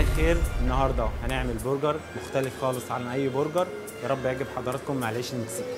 الخير. النهارده هنعمل برجر مختلف خالص عن أي برجر. يا رب يعجب حضراتكم مع العيش المكسيكي